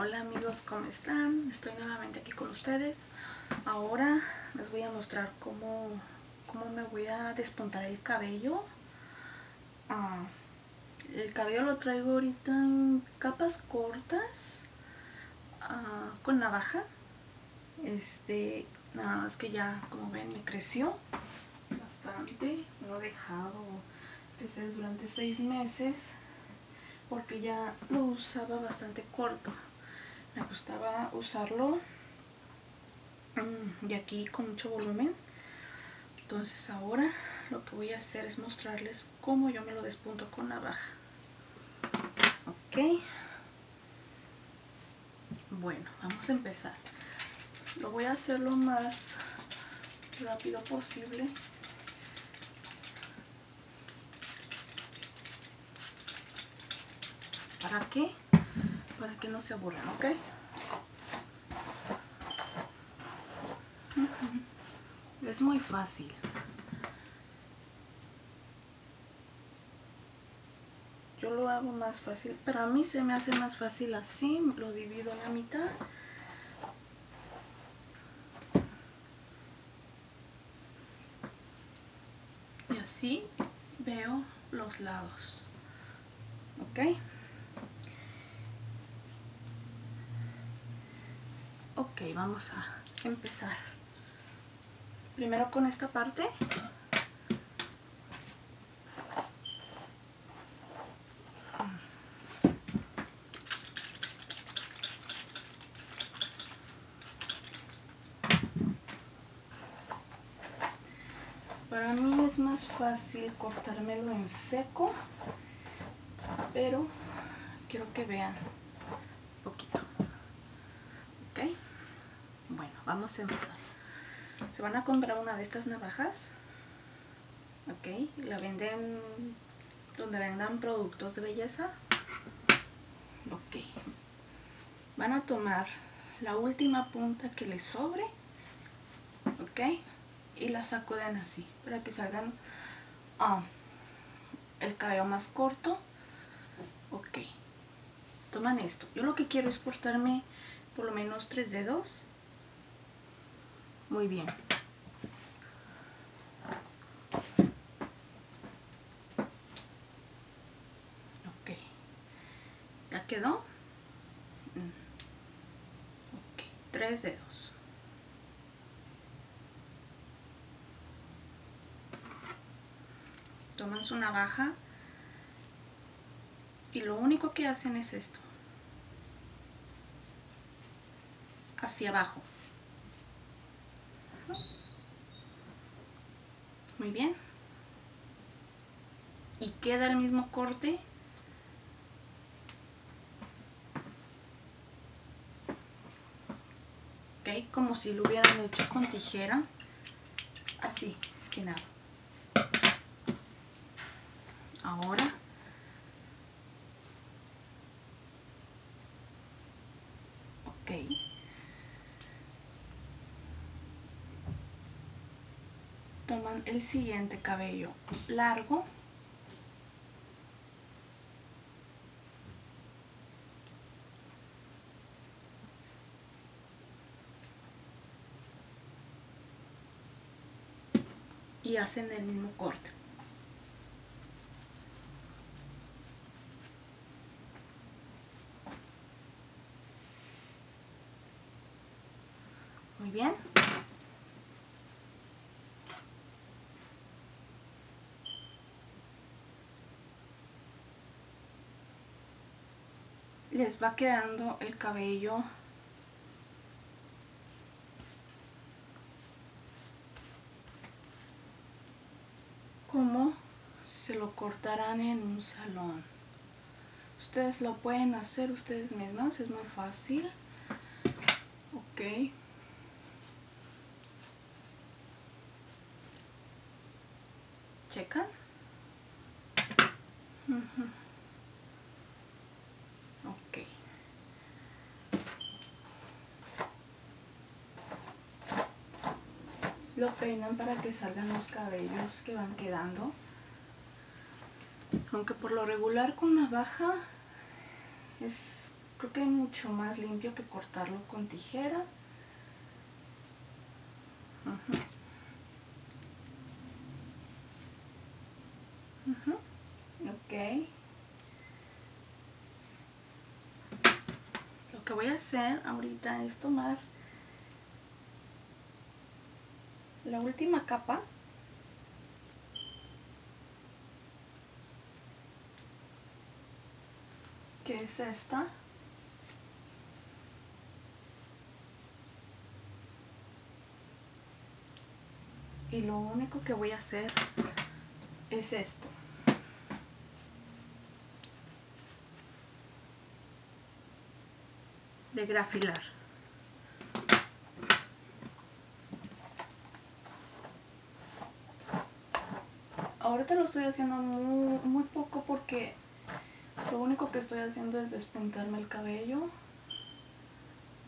Hola amigos, ¿cómo están? Estoy nuevamente aquí con ustedes. Ahora les voy a mostrar cómo, cómo me voy a despuntar el cabello. Ah, el cabello lo traigo ahorita en capas cortas ah, con navaja. Este, nada más que ya, como ven, me creció bastante. Lo he dejado crecer durante seis meses porque ya lo usaba bastante corto me gustaba usarlo de aquí con mucho volumen. Entonces ahora lo que voy a hacer es mostrarles cómo yo me lo despunto con navaja ok. Bueno vamos a empezar. Lo voy a hacer lo más rápido posible. ¿Para qué? Para que no se aburran, ¿ok? Es muy fácil. Yo lo hago más fácil, pero a mí se me hace más fácil así, lo divido en la mitad. Y así veo los lados. ¿Ok? Ok, vamos a empezar. Primero con esta parte. Para mí es más fácil cortármelo en seco, pero quiero que vean un poquito. Se van a comprar una de estas navajas. Ok, la venden donde vendan productos de belleza. Ok. Van a tomar la última punta que les sobre. Ok. Y la sacuden así para que salgan ah, el cabello más corto. Ok. Toman esto. Yo lo que quiero es cortarme por lo menos tres dedos muy bien. Ok. ¿Ya quedó? Ok, tres dedos. Toman su navaja y lo único que hacen es esto. Hacia abajo. Muy bien. Y queda el mismo corte ok como si lo hubieran hecho con tijera. Así esquinado. Ahora ok toman el siguiente cabello largo. Y hacen el mismo corte. Muy bien les va quedando el cabello como se lo cortarán en un salón. Ustedes lo pueden hacer ustedes mismas, es muy fácil. Ok. ¿Checan? Lo peinan para que salgan los cabellos que van quedando aunque por lo regular con navaja es creo que mucho más limpio que cortarlo con tijera. Ok. Lo que voy a hacer ahorita es tomar la última capa. Que es esta y lo único que voy a hacer es esto. De grafilar lo estoy haciendo muy, muy poco porque lo único que estoy haciendo es despuntarme el cabello.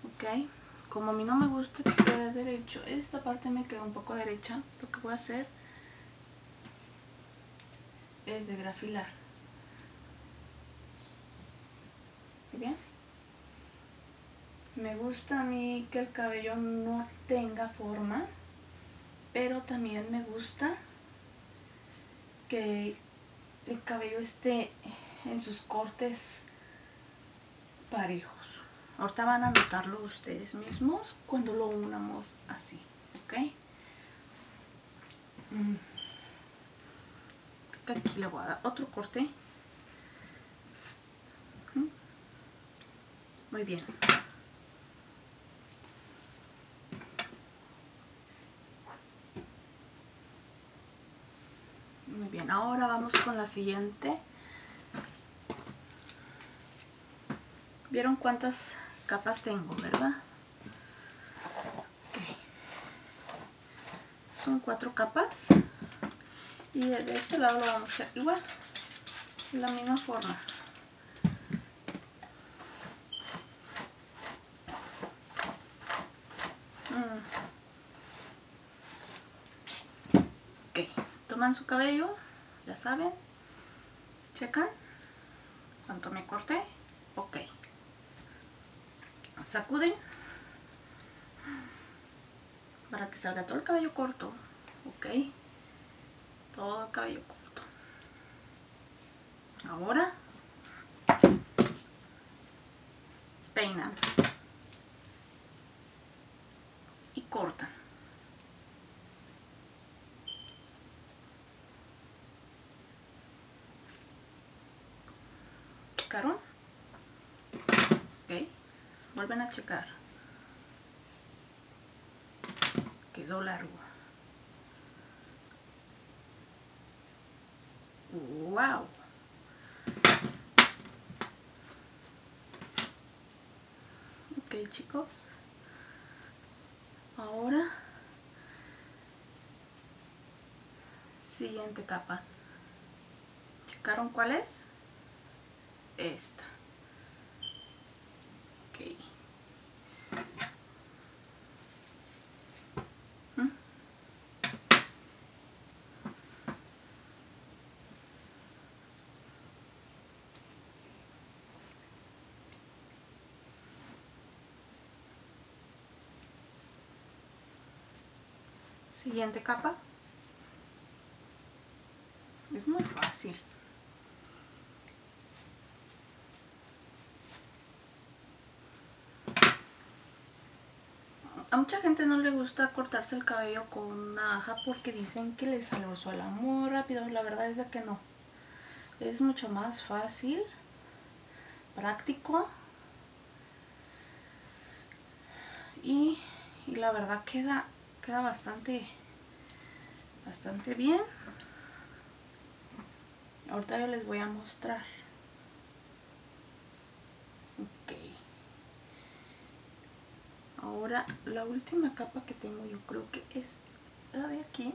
Ok como a mí no me gusta que quede derecho esta parte me queda un poco derecha lo que voy a hacer es de grafilar bien me gusta a mí que el cabello no tenga forma pero también me gusta que el cabello esté en sus cortes parejos. Ahorita van a notarlo ustedes mismos cuando lo unamos así, ¿ok? Mm. Aquí le voy a dar otro corte. Mm. Muy bien. Muy ahora vamos con la siguiente. ¿Vieron cuántas capas tengo, verdad? Son cuatro capas. Y de este lado lo vamos a hacer igual. De la misma forma. toman su cabello, ya saben, checan cuánto me corté, ok. Sacuden para que salga todo el cabello corto, ok. Todo el cabello corto. Ahora peinan y cortan. ¿Checaron? Ok. Vuelven a checar. Quedó largo. ¡Wow! Ok, chicos. Ahora, siguiente capa. ¿Checaron cuál es? Esta. Ok. ¿Mm? Siguiente capa. Es muy fácil. A mucha gente no le gusta cortarse el cabello con una aja porque dicen que les suela muy rápido. La verdad es de que no. Es mucho más fácil, práctico y, y la verdad queda, queda bastante, bastante bien. Ahorita yo les voy a mostrar. La última capa que tengo yo creo que es la de aquí.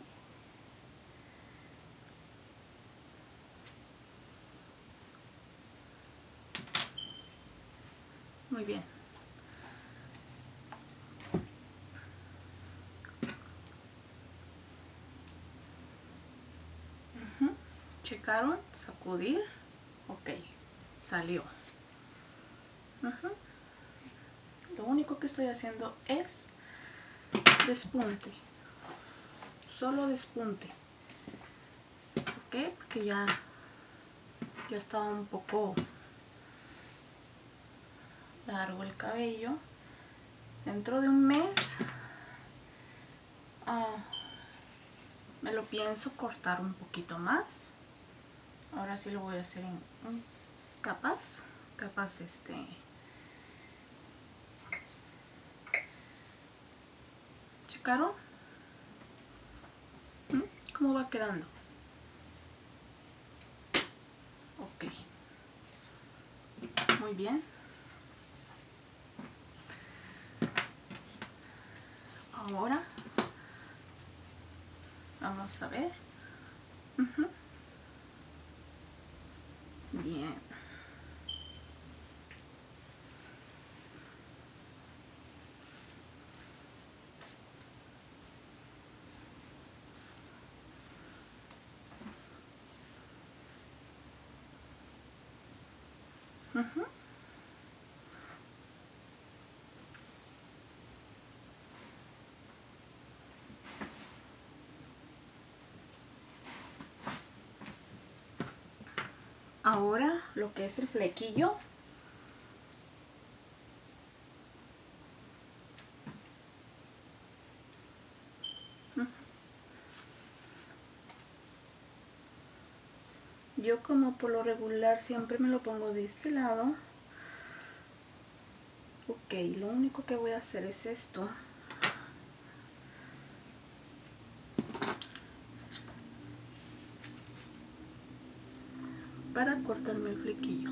Muy bien. Checaron sacudir. Ok salió Lo único que estoy haciendo es despunte. Solo despunte. ¿Ok? Porque ya, ya estaba un poco largo el cabello. Dentro de un mes ah, me lo pienso cortar un poquito más. Ahora sí lo voy a hacer en, capas, capas este... ¿Checaron? ¿Mm? ¿Cómo va quedando? Ok. Muy bien. Ahora vamos a ver. Ahora lo que es el flequillo. Yo como por lo regular siempre me lo pongo de este lado. Ok, lo único que voy a hacer es esto. para cortarme el flequillo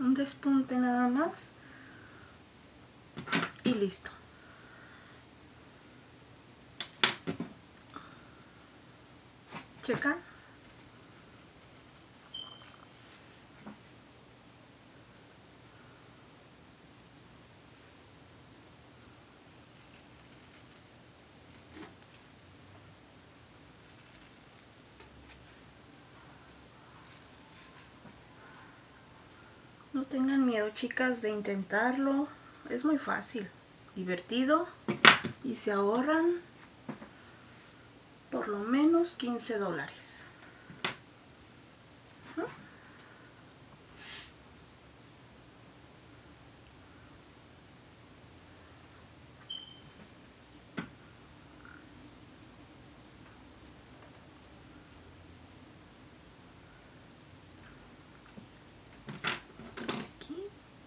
un despunte nada más y listo checan No tengan miedo, chicas, de intentarlo. Es muy fácil, divertido y se ahorran por lo menos 15 dólares.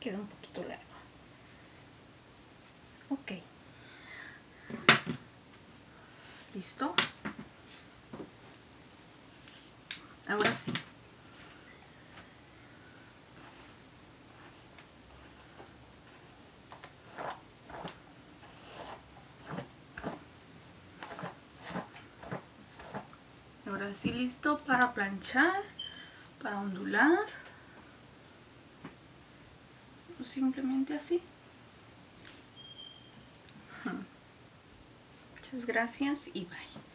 Queda un poquito largo. Ok. ¿Listo? Ahora sí. Ahora sí listo para planchar, para ondular simplemente así. Muchas gracias y bye.